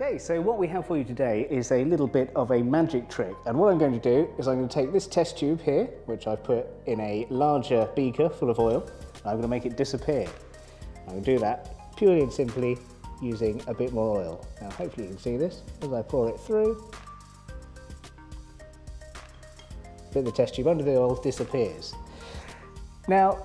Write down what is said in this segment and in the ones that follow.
Okay, so what we have for you today is a little bit of a magic trick. And what I'm going to do is I'm going to take this test tube here, which I've put in a larger beaker full of oil, and I'm going to make it disappear. I'm going to do that purely and simply using a bit more oil. Now hopefully you can see this as I pour it through. The test tube under the oil disappears. Now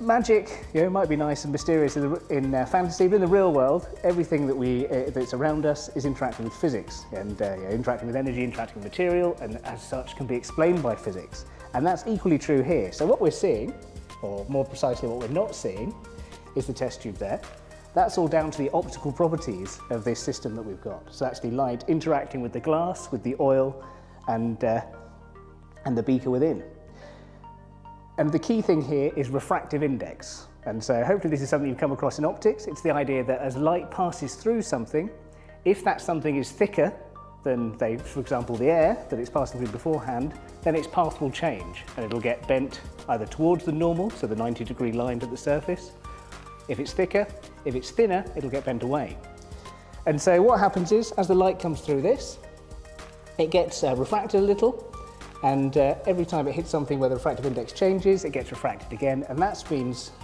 Magic, you know, might be nice and mysterious in, the, in uh, fantasy, but in the real world, everything that we uh, that's around us is interacting with physics and uh, know, interacting with energy, interacting with material, and as such can be explained by physics. And that's equally true here. So what we're seeing, or more precisely what we're not seeing, is the test tube there. That's all down to the optical properties of this system that we've got. So actually light interacting with the glass, with the oil, and, uh, and the beaker within. And the key thing here is refractive index. And so hopefully this is something you've come across in optics. It's the idea that as light passes through something, if that something is thicker than, they, for example, the air that it's passing through beforehand, then its path will change and it'll get bent either towards the normal, so the 90 degree line at the surface. If it's thicker, if it's thinner, it'll get bent away. And so what happens is, as the light comes through this, it gets uh, refracted a little, and uh, every time it hits something where the refractive index changes, it gets refracted again, and that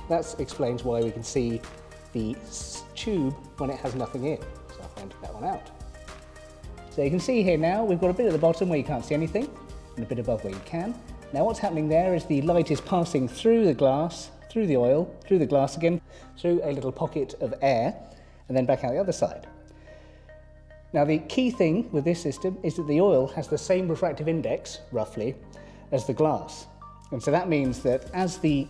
that explains why we can see the tube when it has nothing in. So I'll find that one out. So you can see here now, we've got a bit at the bottom where you can't see anything, and a bit above where you can. Now what's happening there is the light is passing through the glass, through the oil, through the glass again, through a little pocket of air, and then back out the other side. Now the key thing with this system is that the oil has the same refractive index, roughly, as the glass. And so that means that as the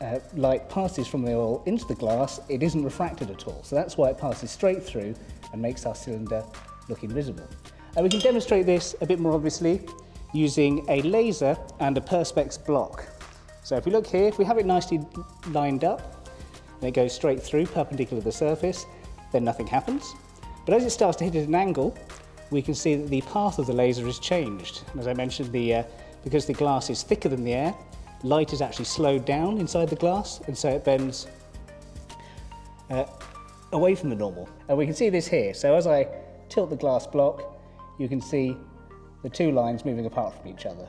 uh, light passes from the oil into the glass, it isn't refracted at all. So that's why it passes straight through and makes our cylinder look invisible. And we can demonstrate this a bit more obviously using a laser and a Perspex block. So if we look here, if we have it nicely lined up, and it goes straight through, perpendicular to the surface, then nothing happens. But as it starts to hit at an angle, we can see that the path of the laser is changed. As I mentioned, the, uh, because the glass is thicker than the air, light is actually slowed down inside the glass, and so it bends uh, away from the normal. And we can see this here. So as I tilt the glass block, you can see the two lines moving apart from each other.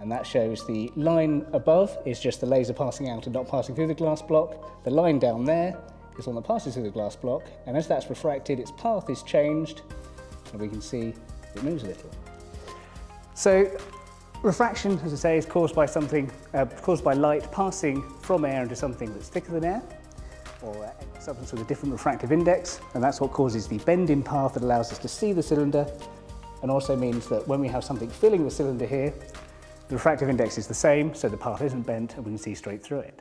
And that shows the line above is just the laser passing out and not passing through the glass block. The line down there is on the passes through the glass block, and as that's refracted, its path is changed, and we can see it moves a little. So refraction, as I say, is caused by something, uh, caused by light passing from air into something that's thicker than air, or a substance with a different refractive index, and that's what causes the bend in path that allows us to see the cylinder, and also means that when we have something filling the cylinder here, the refractive index is the same, so the path isn't bent, and we can see straight through it.